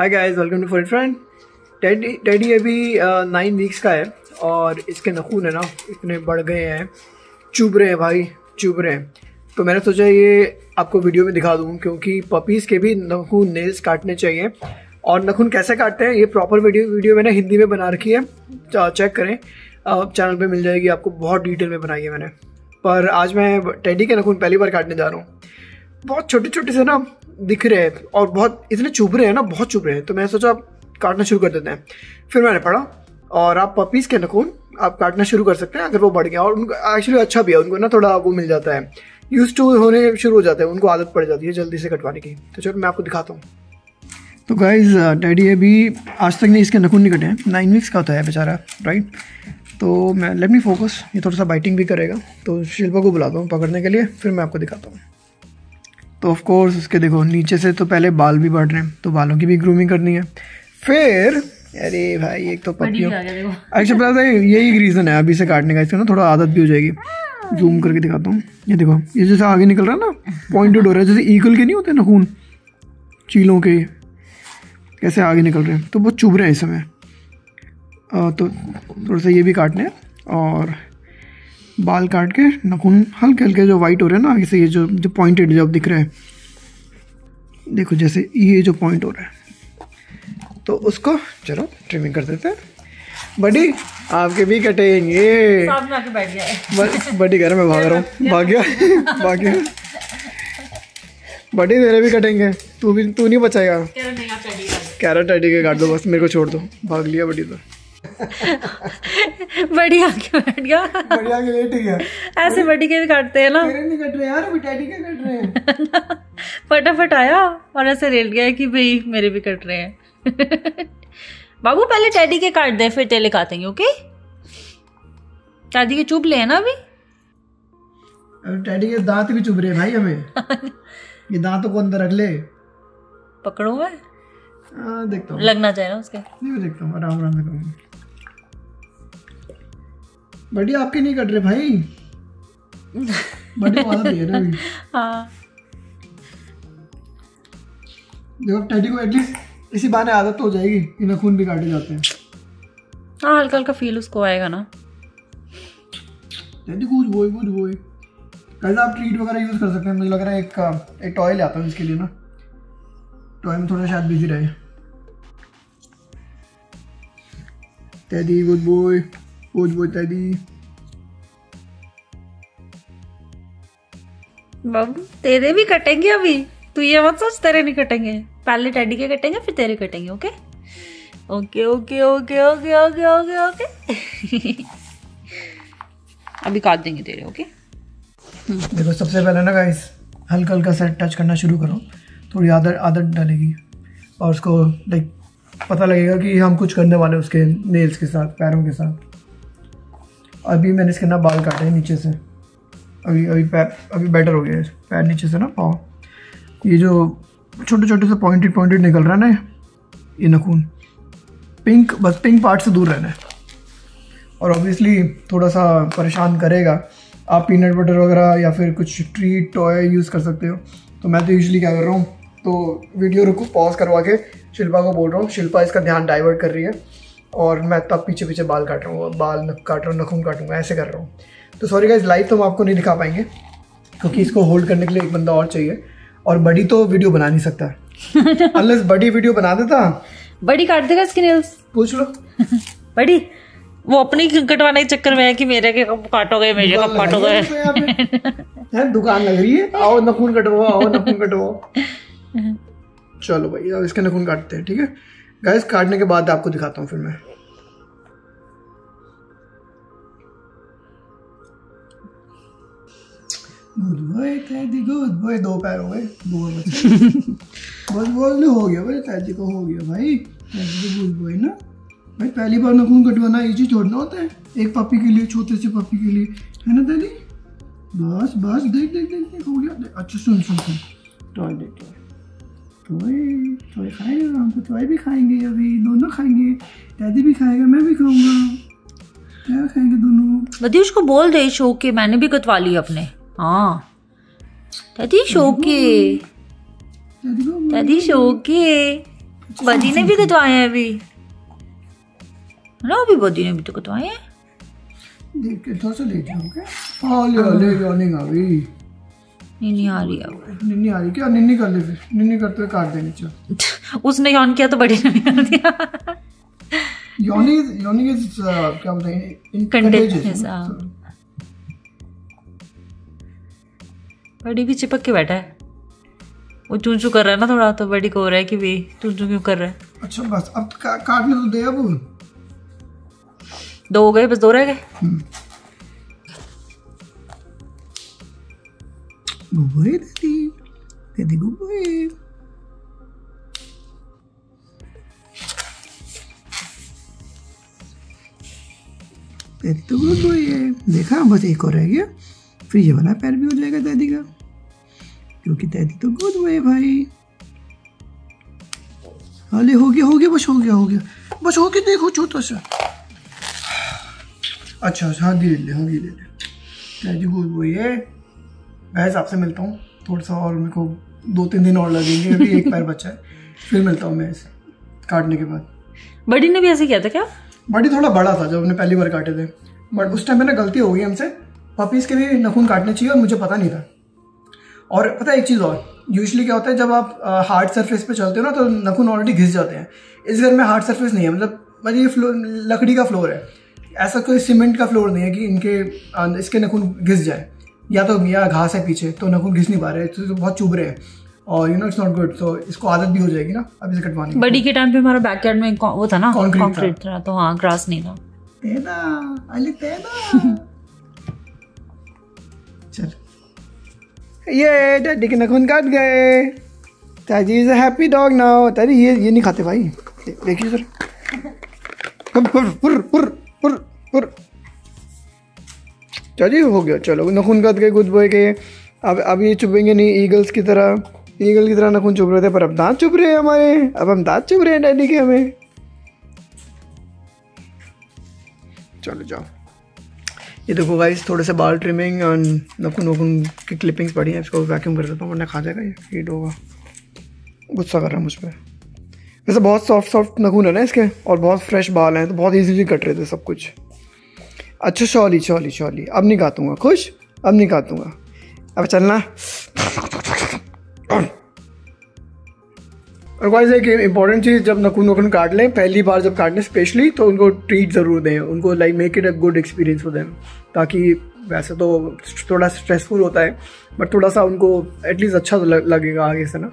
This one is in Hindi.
Hi guys welcome to for friend Teddy Teddy अभी नाइन वीक्स का है और इसके नखून है ना, इतने बढ़ गए हैं। चुभ रहे हैं भाई, चुभ रहे हैं। तो मैंने सोचा ये आपको वीडियो में दिखा दूँ, क्योंकि पपीज़ के भी नखून नेल्स काटने चाहिए। और नखून कैसे काटते हैं, ये प्रॉपर वीडियो वीडियो मैंने हिंदी में बना रखी है। चेक करें। चैनल पे मिल जाएगी, आपको बहुत डिटेल में बनाई है मैंने। पर आज मैं टेडी के नखून पहली बार काटने जा रहा हूँ। बहुत छोटे छोटे से ना दिख रहे हैं और बहुत, इतने चुभ रहे हैं ना, बहुत चुभ रहे हैं। तो मैंने सोचा आप काटना शुरू कर देते हैं। फिर मैंने पढ़ा और आप पपीज़ के नखून आप काटना शुरू कर सकते हैं अगर वो बढ़ गया। और उनको एक्चुअली अच्छा भी है, उनको ना थोड़ा वो मिल जाता है। यूज़ टू होने शुरू हो जाते हैं, उनको आदत पड़ जाती है जल्दी से कटवाने की। तो चलो मैं आपको दिखाता हूँ। तो गाइज़ डैडी अभी आज तक नहीं, इसके नखून नहीं कटे हैं। नाइन वीक्स का होता है बेचारा राइट तो मैं लेट मी फोकस ये थोड़ा सा बाइटिंग भी करेगा। तो शिल्पा को बुलाता हूँ पकड़ने के लिए, फिर मैं आपको दिखाता हूँ। तो ऑफ़ कोर्स उसके देखो नीचे से तो पहले बाल भी बढ़ रहे हैं तो बालों की भी ग्रूमिंग करनी है। फिर अरे भाई एक तो पप्पियों एक्चुअली पता है यही रीज़न है अभी से काटने का इसका ना थोड़ा आदत भी हो जाएगी। जूम करके दिखाता हूँ। ये देखो ये जैसे आगे निकल रहा है ना पॉइंटेड हो रहा है जैसे ईगल के नहीं होते ना खून? चीलों के कैसे आगे निकल रहे हैं? तो बहुत चुभ रहे हैं इस समय। तो थोड़ा सा ये भी काटने हैं और बाल काट के नखून हल्के हल्के जो वाइट हो रहे हैं ना आगे से ये जो जो पॉइंटेड जो दिख रहे हैं। देखो जैसे ये जो पॉइंट हो रहा है। तो उसको चलो ट्रिमिंग कर देते हैं। बड़ी आपके भी कटेंगे। बड़ी कह घर में भाग रहा हूँ। भाग गया भाग गया। बड़ी तेरे भी कटेंगे। तू भी तू नहीं बचाएगा। कैरेट आईडी के काट दो बस मेरे को छोड़ दो। भाग लिया बड़ी तो। बड़ी आके बैठ गया। बड़ी आके लेट गया। ऐसे बड़ी के भी काटते हैं ना। तेरे नहीं कट रहे यार अभी डैडी के कट रहे हैं? फटाफट आया और ऐसे लेट गया कि भाई मेरे भी कट रहे हैं। बाबू पहले टैडी के काट दे फिर तेले काटेंगे ओके? दादी के चुप ले ना अभी? टैडी के दांत भी चुभ रहे भाई हमें। ये दांतों को अंदर रख ले। पकड़ो मैं। आ, देखता हूँ। लगना चाहिए ना उसके। नहीं देखता हूँ आराम आराम से करूँगा। बढ़िया आपके नहीं कट रहे भाई। बड़ी आदत है ना। हाँ। देखो टैडी को एटलीस्ट इसी बहाने आदत तो हो जाएगी कि नखून भी काटे जाते हैं। हाँ हल्का हल्का फील उसको आएगा ना। टैडी कुछ बोई कुछ बोई कैसे आप ट्रीट वगैरह यूज़ कर सकते हैं। मुझे लग रहा है एक एक टॉय ले आता हूँ इसके लिए ना। टॉय में थोड़ा शायद बिज़ी रहे। टैडी गुड बॉय टैडी बाबू तेरे भी कटेंगे अभी? तू ये मत सोच तेरे नहीं कटेंगे। पहले टैडी के कटेंगे फिर तेरे कटेंगे okay okay okay okay okay okay okay okay अभी काट देंगे तेरे ओके देखो सबसे पहले ना गाइस हल्का हल्का सा टच करना शुरू करो। थोड़ी आदत आदत डालेगी। और उसको लाइक पता लगेगा कि हम कुछ करने वाले उसके नेल्स के साथ पैरों के साथ। अभी मैंने इसके ना बाल काटे हैं नीचे से। अभी अभी पैर, अभी बेटर हो गया है। पैर नीचे से ना पाओ ये जो छोटे छोटे से पॉइंटेड पॉइंटेड निकल रहा है ना ये नखून। पिंक बस पिंक पार्ट से दूर रहना है। और ऑब्वियसली थोड़ा सा परेशान करेगा। आप पीनट बटर वगैरह या फिर कुछ ट्रीट टॉय यूज़ कर सकते हो। तो मैं तो यूजली क्या कर रहा हूँ तो वीडियो रुको पॉज करवा के शिल्पा को बोल रहा हूँ। शिल्पा इसका ध्यान डाइवर्ट कर रही है। और मैं तब पीछे पीछे बाल काट रहा हूँ बाल काट रहा हूँ नखून काटूँगा ऐसे कर रहा हूँ। तो सॉरी गाइज़ लाइव तो हम आपको नहीं दिखा पाएँगे क्योंकि इसको होल्ड करने के लिए एक बंदा और चाहिए और बड़ी तो वीडियो बना नहीं सकता। अनलेस बड़ी वीडियो बना देता। बड़ी काट देगा इसके नेल्स पूछ लो। बड़ी? वो अपनी कटवाने के चक्कर में है कि मेरे के कब काटोगे मेरे कब काटोगे है दुकान लग रही है? आओ नखून कटवाओ आओ नखून कटवाओ। चलो भाई अब इसके नखून काटते हैं ठीक है? गैस काटने के बाद आपको दिखाता हूँ फिर मैं। Good boy Teddy good boy दो पैर हो गए दो बस बोल हो गया भाई तैदी को हो गया भाई। तैदी को गुड बॉय ना। भाई पहली बार नखून कटवाना ये चीज़ छोड़ना होता है। एक पपी के लिए छोटे से पपी के लिए। है ना दादी बस बस देख देख देख देख हो गया। अच्छा सुन सुन सुन। टॉय देख टॉय टॉय खाएँगे हम तो टॉय भी खाएँगे अभी दोनों खाएँगे दादी भी खाएगा मैं भी खाऊँगा। क्या खाएँगे दोनों? बदी उसको बोल दे शो के मैंने भी कटवा ली अपने। हाँ। दादी शो के दादी को शो के बदी ने भी कटवाए हैं अभी। ना अभी बदी ने भी तो कटवाए हैं। देख के थोड़ा सा ले जाओ क्या? हाँ ले ले जाओ नहीं आ नहीं आ रही है। निन्नी आ रही क्या निन्नी कर ले फिर? निन्नी करते हुए काट देनी चाहिए उसने किया तो बड़ी ने दिया। योनी योनी इज़ क्या बोलते हैं? हाँ। बड़ी भी चिपक के बैठा है। वो चू चू कर रहा है ना थोड़ा तो बड़ी को हो रहा है कि भी चू चू क्यों कर रहा है? अच्छा बस अब का, काटने तो दे अब। दो हो गए बस दो रह गए? दीदी दीदी गुब्बे दीदी तो गुड बॉय है देखा, बस एक और रह गया। फिर ये वाला पैर भी हो जाएगा दादी का। क्योंकि दादी तो गुड बॉय है भाई। अरे, हो गया हो गया, बस हो गया हो गया। बस हो गया, देखो, छोटा सा। अच्छा हाँ धीरे ले हाँ ले। दादी गुड बॉय है। गैस आपसे मिलता हूँ थोड़ा सा और मेरे को दो तीन दिन और लगेंगे अभी एक पैर बचा है फिर मिलता हूँ मैं इसे काटने के बाद। बड़ी ने भी ऐसे किया था क्या? बड़ी थोड़ा बड़ा था जब हमने पहली बार काटे थे। बट उस टाइम में गलती हो गई हमसे पपीज़ के भी नखून काटने चाहिए और मुझे पता नहीं था। और पता है एक चीज़ और यूजली क्या होता है जब आप हार्ड सरफेस पे चलते हो ना तो नखून ऑलरेडी घिस जाते हैं। इस घर में हार्ड सरफेस नहीं है मतलब मतलब ये फ्लोर लकड़ी का फ्लोर है। ऐसा कोई सीमेंट का फ्लोर नहीं है कि इनके इसके नखून घिस जाए। या तो या घास है पीछे तो नखून घिस नहीं पा रहे तो, तो बहुत चुभ रहे हैं। और you know it's not good तो इसको आदत भी हो जाएगी ना अब इसे कटवाने बड़ी के टाइम पे हमारा बैकयार्ड में वो था ना Concrete था। था तो हाँ ग्रास नहीं था। तेना अली तेना चल। ये डैडी के नखून काट गए। ताजी इज़ हैप्पी डॉग नाउ तारी ये ये नहीं खाते भाई। देखिए सर कम पुर पुर पुर पुर ताजी हो गया, चलो। नखून काट गए गुड बॉय के, अब अब ये चुपेंगे नहीं ईगल्स की तरह। ईगल की तरह नखून चुप रहे थे, पर अब दांत चुप रहे हैं हमारे। अब हम दांत चुप रहे हैं डैडी के हमें। चलो, जाओ। ये देखो गाइस थोड़े से बाल ट्रिमिंग और नखून, वखून की क्लिपिंग्स पड़ी हैं, इसको वैक्यूम कर देता हूँ, वरना खा जाएगा ये हीट होगा। गुस्सा कर रहा है मुझ पर वैसे बहुत सॉफ्ट सॉफ्ट नखून है ना इसके, और बहुत फ्रेश बाल हैं तो बहुत इजीली कट रहे थे सब कुछ। अच्छा शॉली शॉली शॉली। अब नहीं काटूँगा खुश? अब नहीं काटूँगा अब चलना। और गाइस एक इंपॉर्टेंट चीज़, जब नखून वखून काट लें, पहली बार जब काटने स्पेशली तो उनको ट्रीट ज़रूर दें। उनको like make it a good experience for them ताकि वैसे तो थोड़ा स्ट्रेसफुल होता है बट थोड़ा सा उनको एटलीस्ट अच्छा लगेगा आगे से ना।